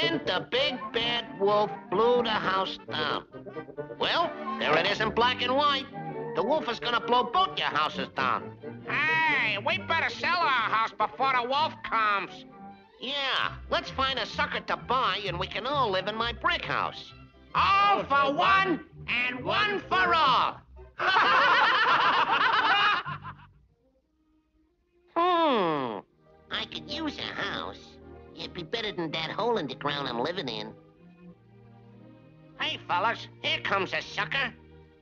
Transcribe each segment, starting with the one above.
Then the big bad wolf blew the house down. Well, there it is in black and white. The wolf is gonna blow both your houses down. Hey, we better sell our house before the wolf comes. Yeah, let's find a sucker to buy and we can all live in my brick house. All for one and one for all. Hmm. I could use a house. It'd be better than that hole in the ground I'm living in. Hey, fellas, here comes a sucker.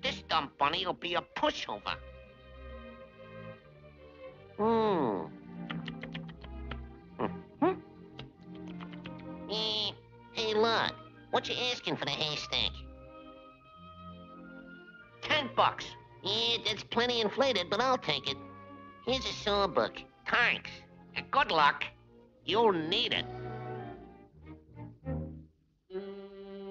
This dumb bunny will be a pushover. Hmm. Hmm. Eh, hey, look. What you asking for the haystack? Ten bucks. Yeah, that's plenty inflated, but I'll take it. Here's a sawbuck. Thanks. Good luck. You'll need it.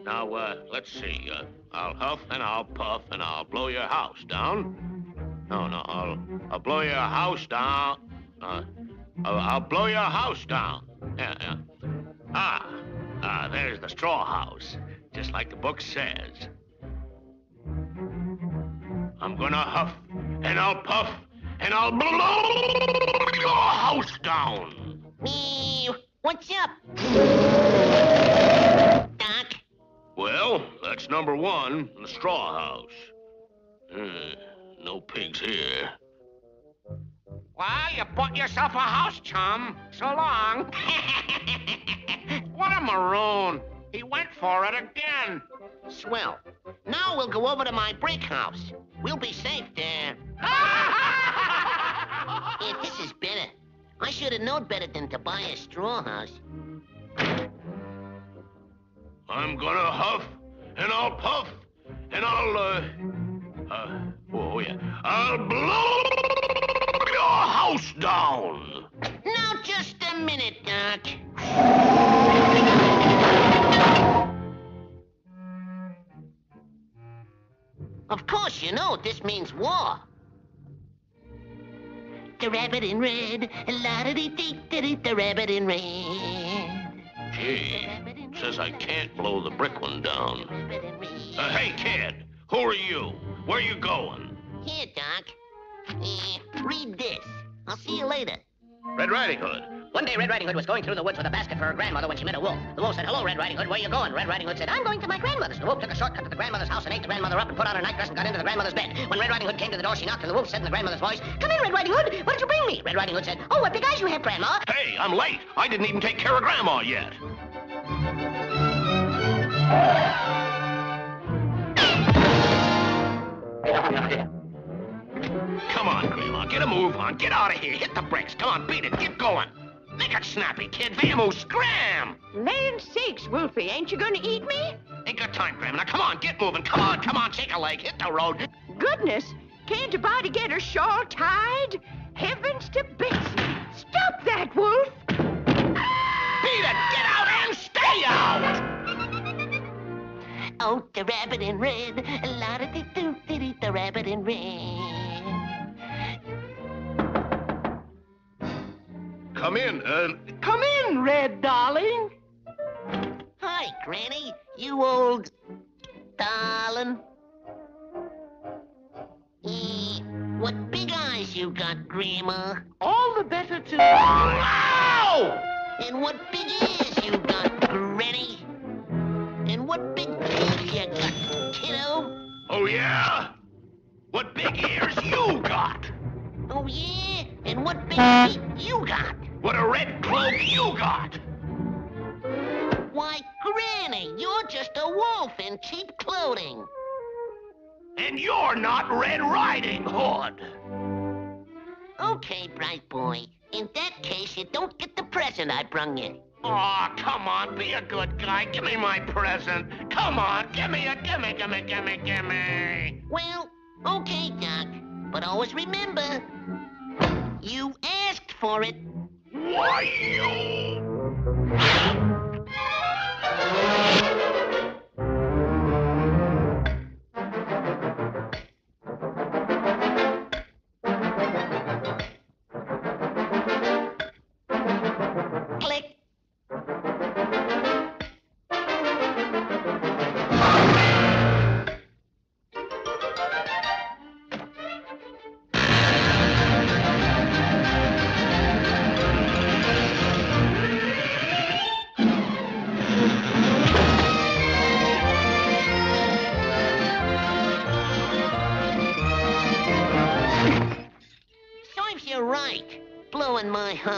Now, uh, let's see. Uh, I'll huff and I'll puff and I'll blow your house down. No, no, I'll, I'll blow your house down. Uh, I'll, I'll blow your house down. Yeah, yeah. Ah, ah, there's the straw house, just like the book says. I'm gonna huff and I'll puff and I'll blow your house down. Me, what's up? Doc? Well, that's number one, the straw house. Uh, no pigs here. Well, you bought yourself a house, chum. So long. what a maroon. He went for it again. Swell. Now we'll go over to my brick house. We'll be safe there. Should have known better than to buy a straw house. I'm gonna huff and I'll puff and I'll, uh, uh, oh yeah, I'll blow your house down. Now, just a minute, Doc. Of course, you know this means war. The rabbit in red, la da dee dee dee dee, the rabbit in red. Gee, says I can't blow the brick one down. Rabbit in red. Uh, hey, kid, who are you? Where are you going? Here, Doc. Eh, read this. I'll see you later. Red Riding Hood. One day, Red Riding Hood was going through the woods with a basket for her grandmother when she met a wolf. The wolf said, Hello, Red Riding Hood, where are you going? Red Riding Hood said, I'm going to my grandmother's. The wolf took a shortcut to the grandmother's house and ate the grandmother up and put on her nightdress and got into the grandmother's bed. When Red Riding Hood came to the door, she knocked, and the wolf said in the grandmother's voice, Come in, Red Riding Hood. What did you bring me? Red Riding Hood said, Oh, what big eyes you have, Grandma. Hey, I'm late. I didn't even take care of Grandma yet. Come on, Grandma, get a move on. Get out of here. Hit the bricks. Come on, beat it. Get going. Make it snappy, kid. Vamoose, scram! Land sakes, Wolfie, ain't you gonna eat me? Ain't got time, Grandma. Now, come on, get moving. Come on, come on, shake a leg. Hit the road. Goodness, can't a body get her shawl tied? Heavens to Betsy! Stop that, Wolf! Beat it! Get out and stay out! Oh, the rabbit in red, la da dee doo dee dee, the rabbit in red. Come in. Uh, Come in, Red darling. Hi, Granny. You old darling. Eh, what big eyes you got, Grandma? All the better to. Ow! And what big ears you got, Granny? And what big teeth you got, kiddo? Oh, yeah? What big ears you got? Oh, yeah? And what big feet you got? What a red cloak you got? Why, Granny, you're just a wolf in cheap clothing. And you're not Red Riding Hood. Okay, bright boy. In that case, you don't get the present I brung you. Aw, come on, be a good guy. Give me my present. Come on, give me a, give me, give me, give me, give me. Well, okay, Doc. But always remember, you asked for it. Why, you...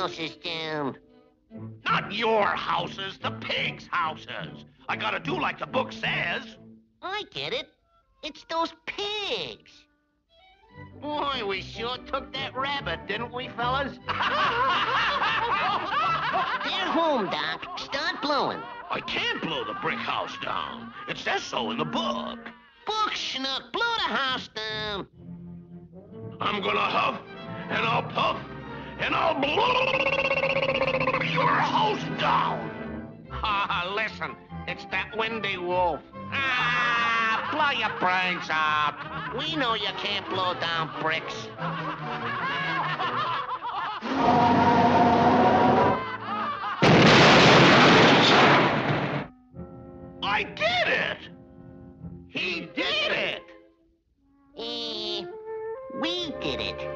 houses down. Not your houses, the pigs' houses. I gotta do like the book says. I get it. It's those pigs. Boy, we sure took that rabbit, didn't we, fellas? They're home, Doc. Start blowing. I can't blow the brick house down. It says so in the book. Book schnook, blow the house down. I'm gonna huff, and I'll puff, and I'll blow your house down. Ah, listen, it's that windy wolf. Ah, blow your brains out. We know you can't blow down bricks. did it.